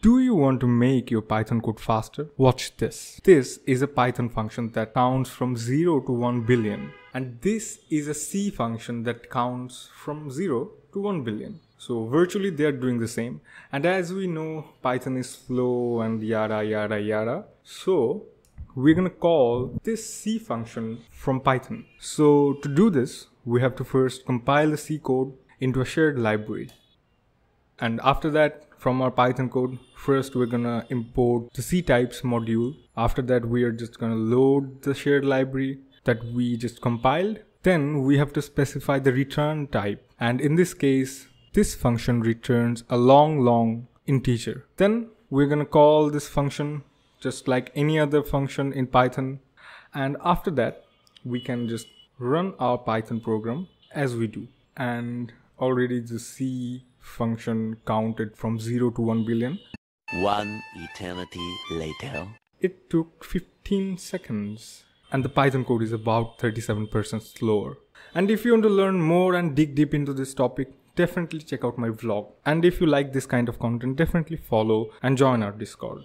Do you want to make your Python code faster? Watch this. This is a Python function that counts from 0 to 1 billion. And this is a C function that counts from 0 to 1 billion. So virtually they are doing the same. And as we know, Python is slow and yada yada yada. So we're gonna call this C function from Python. So to do this, we have to first compile the C code into a shared library. And after that, from our Python code, first we're gonna import the ctypes module. After that, we are just gonna load the shared library that we just compiled. Then we have to specify the return type. And in this case, this function returns a long, long integer. Then we're gonna call this function just like any other function in Python. And after that, we can just run our Python program as we do. And already the C function counted from 0 to 1 billion. One eternity later. It took 15 seconds and the Python code is about 37% slower. And if you want to learn more and dig deep into this topic, definitely check out my vlog. And if you like this kind of content, definitely follow and join our Discord.